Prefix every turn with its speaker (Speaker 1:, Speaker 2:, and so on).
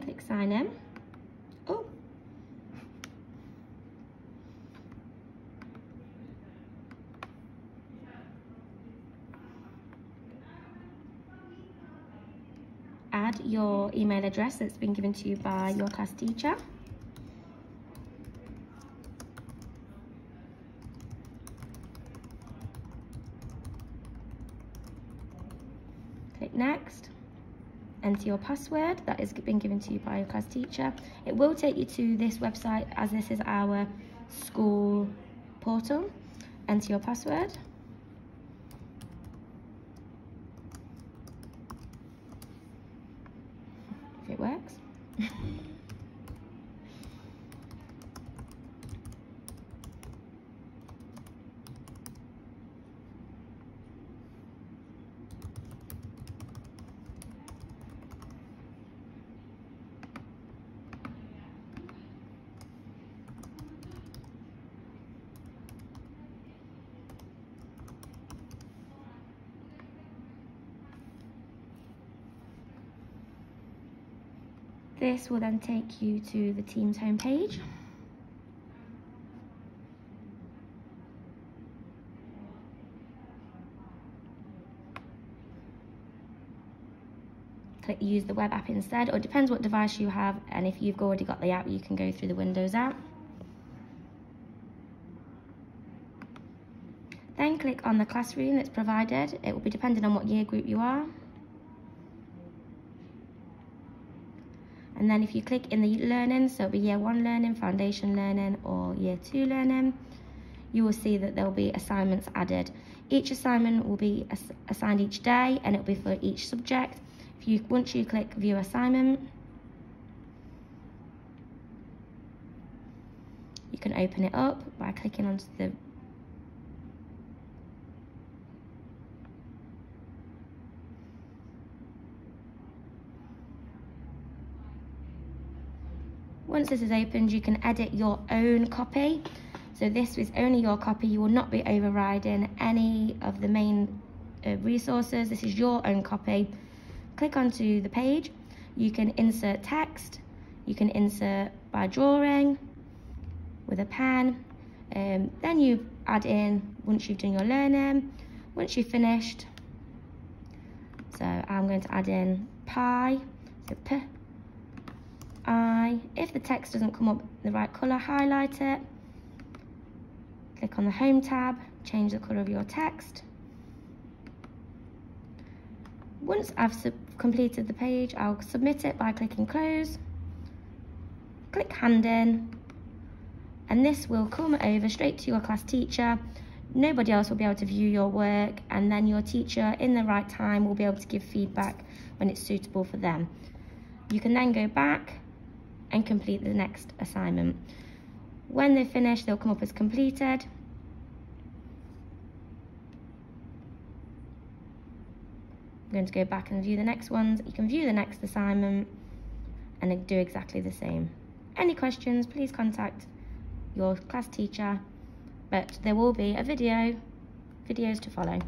Speaker 1: click sign in. Oh. Add your email address that's been given to you by your class teacher. Click next enter your password that has been given to you by your class teacher. It will take you to this website as this is our school portal. Enter your password. If it works. This will then take you to the Teams homepage. Click use the web app instead, or it depends what device you have, and if you've already got the app, you can go through the Windows app. Then click on the classroom that's provided. It will be depending on what year group you are. And then if you click in the learning, so it'll be year one learning, foundation learning, or year two learning, you will see that there will be assignments added. Each assignment will be ass assigned each day and it will be for each subject. If you Once you click view assignment, you can open it up by clicking onto the Once this is opened, you can edit your own copy. So this is only your copy. You will not be overriding any of the main uh, resources. This is your own copy. Click onto the page. You can insert text. You can insert by drawing with a pen. Um, then you add in once you've done your learning. Once you've finished, so I'm going to add in pi, so p If the text doesn't come up the right colour, highlight it. Click on the Home tab, change the colour of your text. Once I've completed the page, I'll submit it by clicking Close. Click Hand in. And this will come over straight to your class teacher. Nobody else will be able to view your work and then your teacher in the right time will be able to give feedback when it's suitable for them. You can then go back and complete the next assignment. When they're finished, they'll come up as completed. I'm going to go back and view the next ones. You can view the next assignment and do exactly the same. Any questions, please contact your class teacher, but there will be a video, videos to follow.